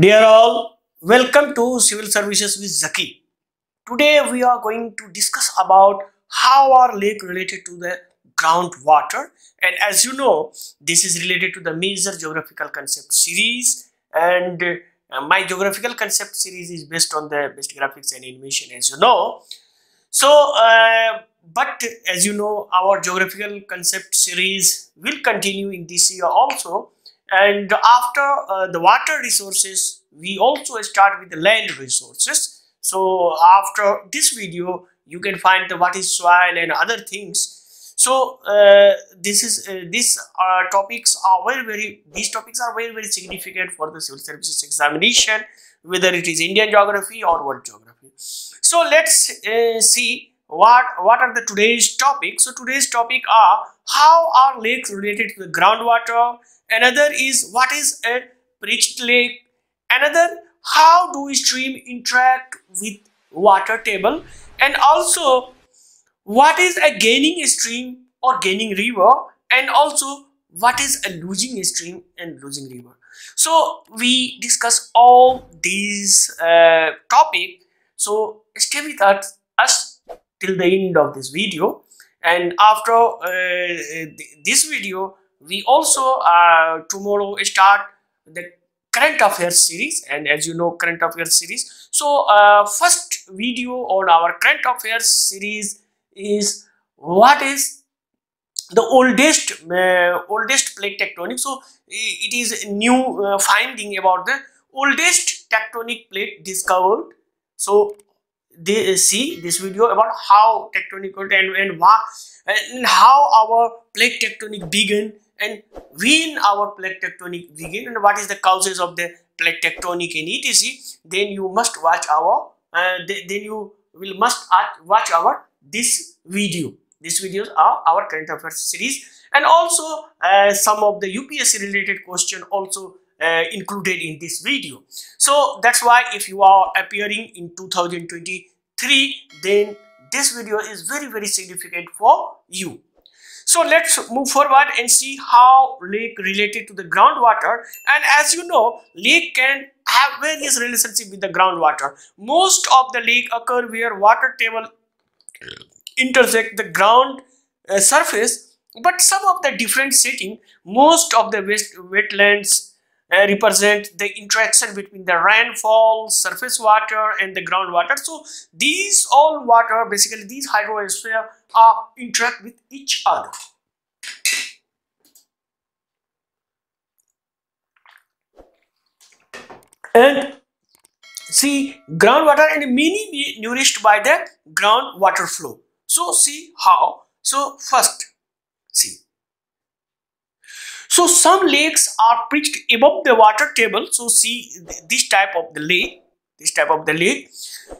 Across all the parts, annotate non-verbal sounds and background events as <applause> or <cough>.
Dear all, welcome to Civil Services with Zaki. Today we are going to discuss about how are lake related to the groundwater and as you know this is related to the major geographical concept series and uh, my geographical concept series is based on the best graphics and animation as you know. So uh, but as you know our geographical concept series will continue in this year also and after uh, the water resources we also start with the land resources. So after this video you can find the what is soil and other things. So uh, this is uh, these uh, topics are very very these topics are very very significant for the civil services examination whether it is indian geography or world geography. So let's uh, see what what are the today's topics. So today's topic are how are lakes related to the groundwater another is what is a perched lake? Another how do stream interact with water table? And also what is a gaining stream or gaining river? And also what is a losing stream and losing river? So we discuss all these uh, topic. So stay with us, us till the end of this video. And after uh, this video we also uh, tomorrow start the current affairs series and as you know current affairs series. So uh, first video on our current affairs series is what is the oldest uh, oldest plate tectonic. So it is new uh, finding about the oldest tectonic plate discovered. So they see this video about how tectonic and, and, and how our plate tectonic began and when our plate tectonic begin and what is the causes of the plate tectonic in etc then you must watch our uh, then you will must watch our this video. These videos are our current affairs series. And also uh, some of the UPSC related question also uh, included in this video. So that's why if you are appearing in 2023 then this video is very very significant for you so let's move forward and see how lake related to the groundwater and as you know lake can have various relationship with the groundwater. Most of the lake occur where water table intersect the ground uh, surface but some of the different setting most of the wetlands uh, represent the interaction between the rainfall surface water and the groundwater. So these all water basically these hydrosphere are interact with each other. And see groundwater and many nourished by the groundwater flow. So see how. So first see so some lakes are perched above the water table. So see this type of the lake this type of the lake.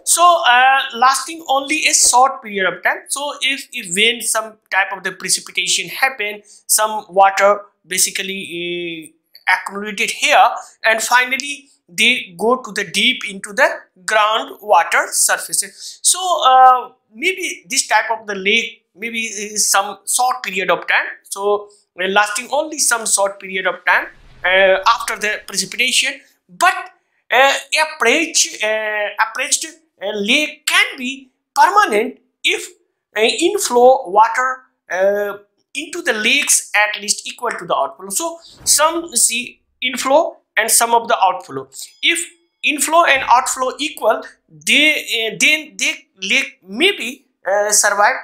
So uh, lasting only a short period of time. So if, if when some type of the precipitation happen some water basically uh, accumulated here and finally they go to the deep into the groundwater surfaces so uh, maybe this type of the lake maybe is some short period of time. So uh, lasting only some short period of time uh, after the precipitation. But uh, approach uh, approached uh, lake can be permanent if uh, inflow water uh, into the lakes at least equal to the outflow. So some see inflow and some of the outflow. If inflow and outflow equal they uh, then they lake maybe uh, survive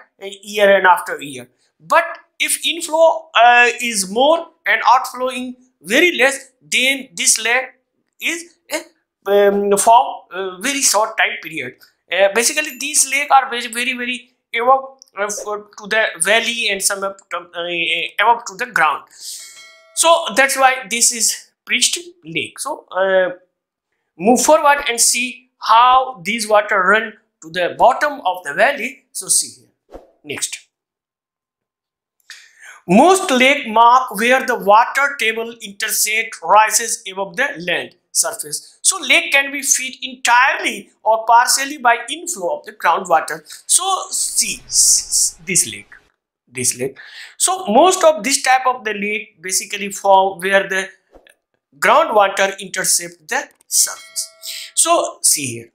year and after year. But if inflow uh, is more and outflowing very less then this lake is um, for a very short time period. Uh, basically these lakes are very very very above uh, to the valley and some up to, uh, above to the ground. So that's why this is perched lake so uh, move forward and see how these water run to the bottom of the valley. So see here. Next most lake mark where the water table intersect rises above the land surface. So lake can be fed entirely or partially by inflow of the groundwater. So see this lake, this lake. So most of this type of the lake basically form where the groundwater intercept the surface. So see here.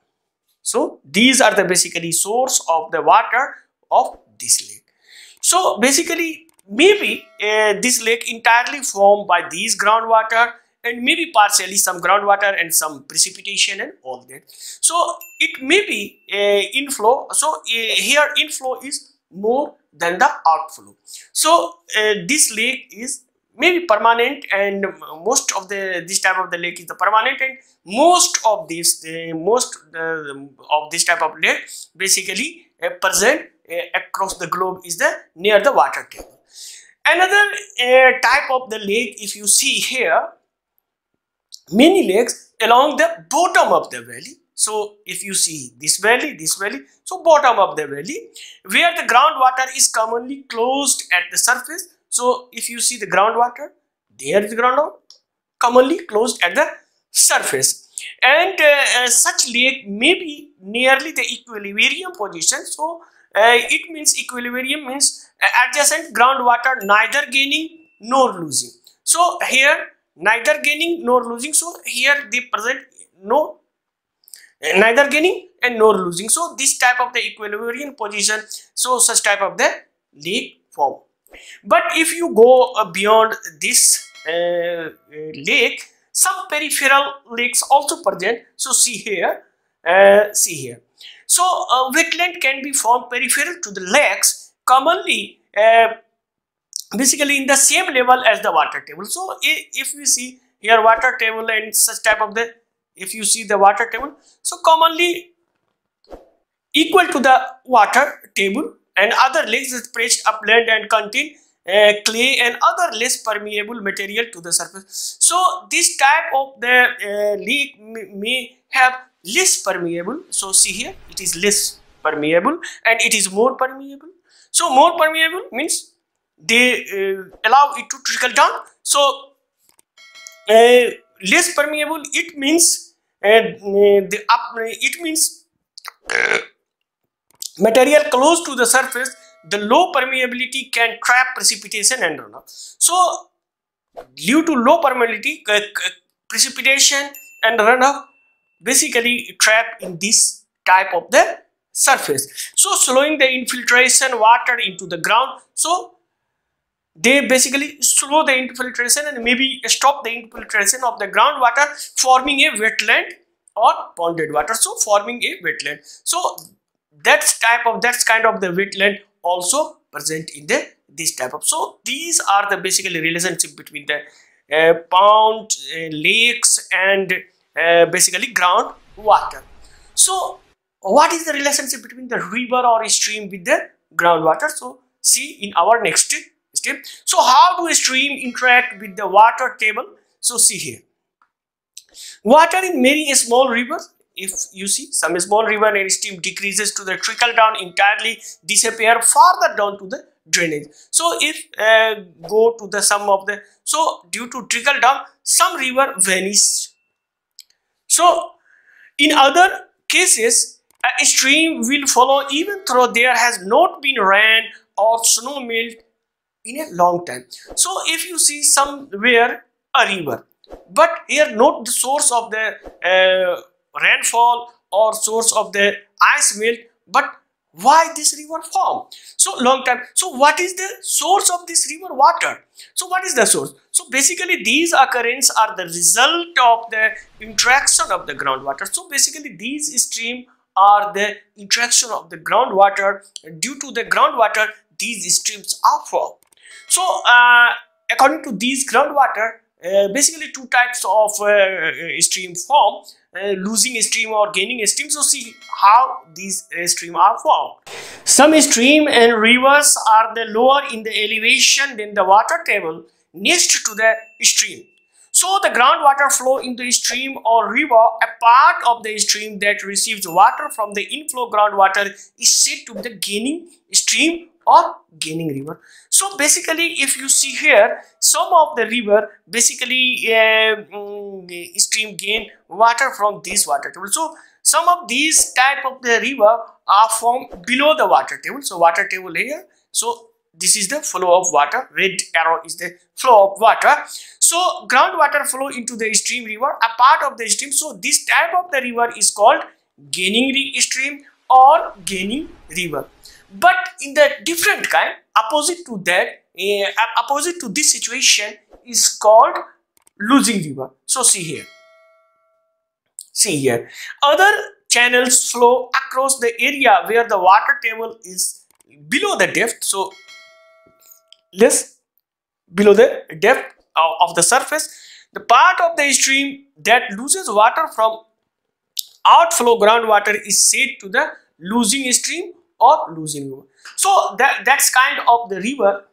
So these are the basically source of the water of this lake. So basically maybe uh, this lake entirely formed by these groundwater and maybe partially some groundwater and some precipitation and all that. So it may be uh, inflow. So uh, here inflow is more than the outflow. So uh, this lake is maybe permanent and most of the this type of the lake is the permanent and most of this most of this type of lake basically uh, present uh, across the globe is the near the water table another uh, type of the lake if you see here many lakes along the bottom of the valley so if you see this valley this valley so bottom of the valley where the groundwater is commonly closed at the surface so if you see the groundwater, there is groundwater commonly closed at the surface. And uh, uh, such lake may be nearly the equilibrium position. So it means equilibrium means adjacent groundwater neither gaining nor losing. So here neither gaining nor losing. So here they present no neither gaining and nor losing. So this type of the equilibrium position. So such type of the lake form. But if you go uh, beyond this uh, uh, lake, some peripheral lakes also present. So see here, uh, see here. So wetland can be formed peripheral to the lakes, commonly uh, basically in the same level as the water table. So if we see here water table and such type of the, if you see the water table, so commonly equal to the water table and other lakes is placed upland and contain uh, clay and other less permeable material to the surface. So this type of the uh, lake may have less permeable. So see here it is less permeable and it is more permeable. So more permeable means they uh, allow it to trickle down. So uh, less permeable it means uh, the up it means material close to the surface the low permeability can trap precipitation and runoff so due to low permeability uh, uh, precipitation and runoff basically trap in this type of the surface. So slowing the infiltration water into the ground. So they basically slow the infiltration and maybe stop the infiltration of the groundwater forming a wetland or ponded water. So forming a wetland. So that's type of that's kind of the wetland also present in the this type of so these are the basically relationship between the uh, pond uh, lakes and uh, basically ground water. So what is the relationship between the river or stream with the groundwater? So see in our next step. So how do a stream interact with the water table? So see here. Water in many small rivers if you see some small river and stream decreases to the trickle down entirely disappear farther down to the drainage. So if uh, go to the sum of the so due to trickle down some river vanish so in other cases a stream will follow even though there has not been rain or snow melt in a long time. So if you see somewhere a river but here not the source of the uh, rainfall or source of the ice melt but why this river form? So long time. So what is the source of this river water? So what is the source? So basically these occurrences are the result of the interaction of the groundwater. So basically these stream are the interaction of the groundwater. Due to the groundwater these streams are formed. So uh, according to these groundwater uh, basically two types of uh, stream form uh, losing stream or gaining stream. So see how these uh, stream are formed. Some stream and rivers are the lower in the elevation than the water table next to the stream. So the groundwater flow into the stream or river a part of the stream that receives water from the inflow groundwater is said to be the gaining stream or gaining river. So basically if you see here some of the river basically uh, stream gain water from this water table so some of these type of the river are formed below the water table. So water table here. So this is the flow of water. Red arrow is the flow of water. So groundwater flow into the stream river. A part of the stream. So this type of the river is called gaining stream or gaining river. But in the different kind opposite to that uh, opposite to this situation is called losing river. So see here. See here. Other channels flow across the area where the water table is below the depth. So less below the depth of the surface. The part of the stream that loses water from outflow groundwater is said to the losing stream or losing river so that that's kind of the river.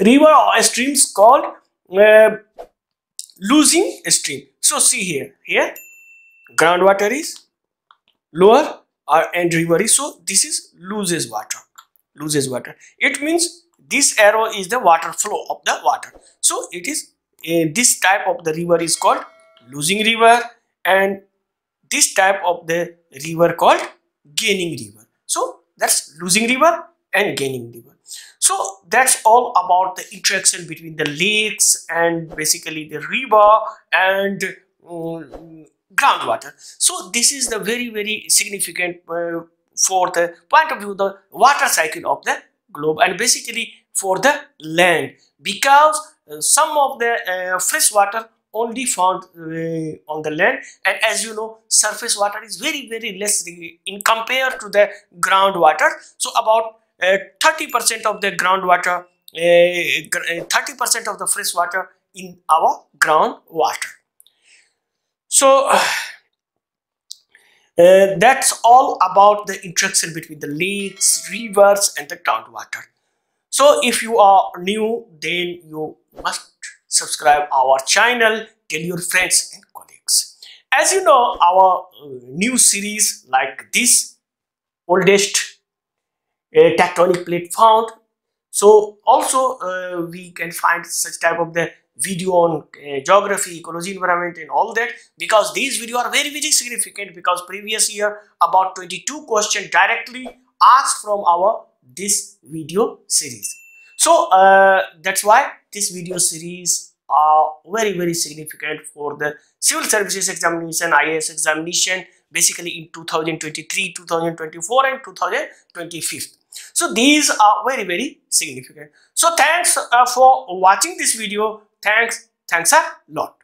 River or streams called uh, losing stream. So see here. Here groundwater is lower or and river is so this is loses water. Loses water. It means this arrow is the water flow of the water. So it is uh, this type of the river is called losing river and this type of the river called gaining river. So that's losing river and gaining river. So that's all about the interaction between the lakes and basically the river and um, groundwater. So this is the very very significant uh, for the point of view the water cycle of the globe and basically for the land. Because uh, some of the uh, fresh water only found uh, on the land. And as you know surface water is very very less in compared to the groundwater so about 30% uh, of the groundwater 30% uh, of the fresh water in our groundwater so <sighs> uh, that's all about the interaction between the lakes, rivers and the groundwater. So if you are new, then you must subscribe our channel, tell your friends and colleagues. As you know, our uh, new series like this, oldest uh, tectonic plate found. So also uh, we can find such type of the video on uh, geography, ecology, environment and all that because these video are very very significant because previous year about 22 questions directly asked from our this video series. So uh, that's why this video series are very very significant for the civil services examination, IAS examination basically in 2023, 2024 and 2025 so these are very very significant so thanks uh, for watching this video Thanks. Thanks a lot.